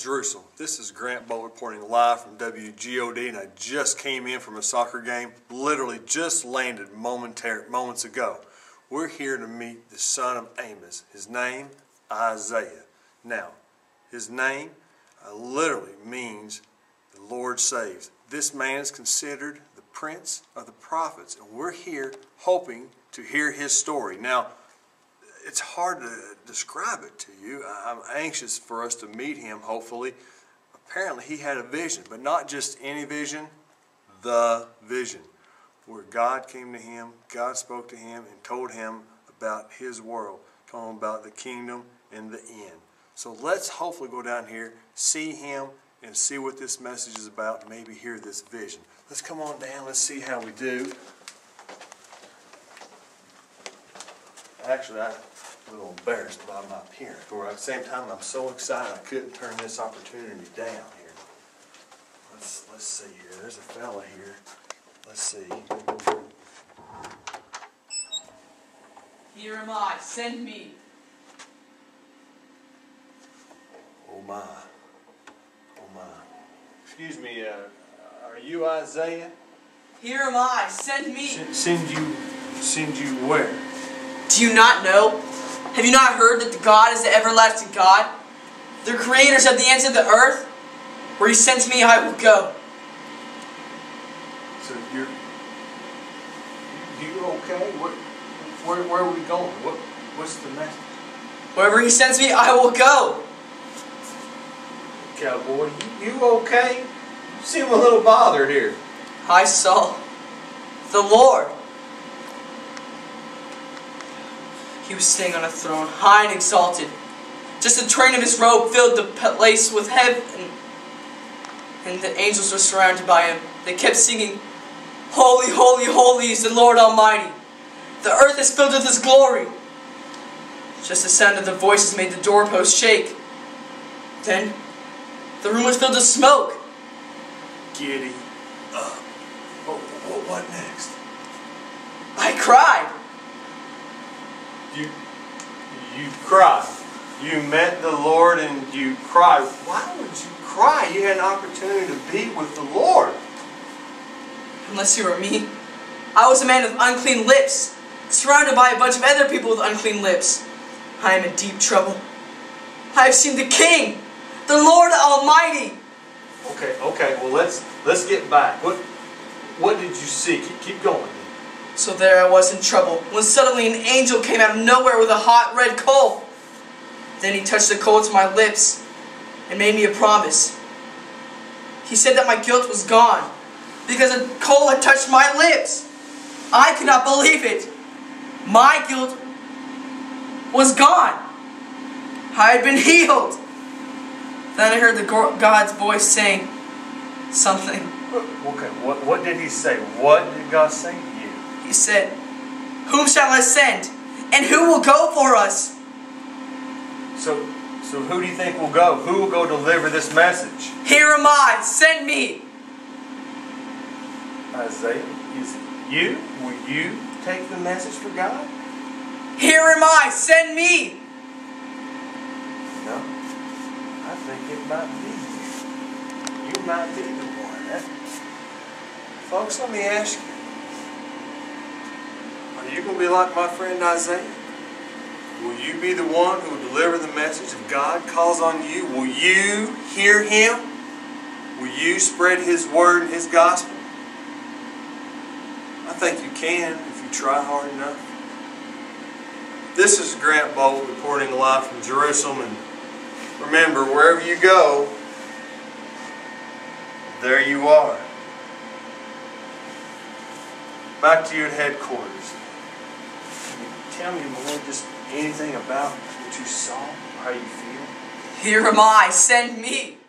Jerusalem. This is Grant Bolt reporting live from WGOD, and I just came in from a soccer game. Literally just landed momentary, moments ago. We're here to meet the son of Amos. His name, Isaiah. Now, his name uh, literally means the Lord saves. This man is considered the prince of the prophets, and we're here hoping to hear his story. Now, it's hard to describe it to you. I'm anxious for us to meet him, hopefully. Apparently, he had a vision, but not just any vision, the vision, where God came to him, God spoke to him, and told him about his world, told him about the kingdom and the end. So let's hopefully go down here, see him, and see what this message is about, maybe hear this vision. Let's come on down, let's see how we do. Actually, I'm a little embarrassed about my appearance. but at the same time, I'm so excited I couldn't turn this opportunity down here. Let's let's see here. There's a fella here. Let's see. Here am I. Send me. Oh my. Oh my. Excuse me. Uh, are you Isaiah? Here am I. Send me. Send you. Send you where? Do you not know? Have you not heard that the God is the everlasting God? The creators of the ends of the earth? Where he sends me, I will go. So you're. You okay? What? Where, where are we going? What? What's the message? Wherever he sends me, I will go. Cowboy, you, you okay? You seem a little bothered here. I saw the Lord. He was sitting on a throne, high and exalted. Just the train of his robe filled the place with heaven, and the angels were surrounded by him. They kept singing, Holy, holy, holy is the Lord Almighty. The earth is filled with his glory. Just the sound of the voices made the doorpost shake. Then, the room was filled with smoke. Giddy up. What, what, what next? I cried. You, you cried. You met the Lord and you cried. Why would you cry? You had an opportunity to be with the Lord. Unless you were me. I was a man with unclean lips, surrounded by a bunch of other people with unclean lips. I am in deep trouble. I have seen the King, the Lord Almighty. Okay, okay. Well, let's let's get back. What what did you see? Keep, keep going. So there I was in trouble, when suddenly an angel came out of nowhere with a hot red coal. Then he touched the coal to my lips and made me a promise. He said that my guilt was gone because the coal had touched my lips. I could not believe it. My guilt was gone. I had been healed. Then I heard the God's voice saying something. Okay, what, what did he say? What did God say? He said, Whom shall I send? And who will go for us? So, so who do you think will go? Who will go deliver this message? Here am I, send me. Isaiah, is it you? Will you take the message for God? Here am I, send me. No, I think it might be you. You might be the one. Folks, let me ask you. Are you going to be like my friend Isaiah? Will you be the one who will deliver the message if God calls on you? Will you hear Him? Will you spread His word and His gospel? I think you can if you try hard enough. This is Grant Bolt reporting live from Jerusalem. And remember, wherever you go, there you are. Back to you at headquarters. Tell me more, just anything about what you saw, how you feel? Here am I, send me.